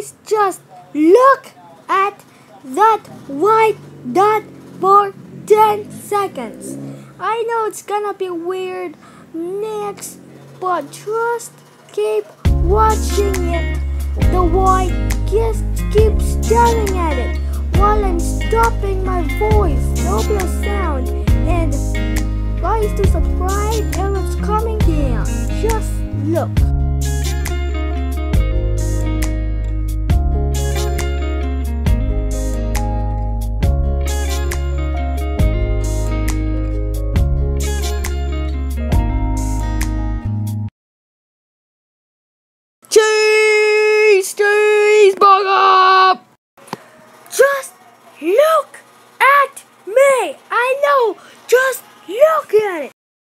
Guys, just look at that white dot for 10 seconds. I know it's gonna be weird next, but just keep watching it. The white just keeps staring at it while I'm stopping my voice, No double sound, and guys to subscribe and it's coming down. Just look. Just look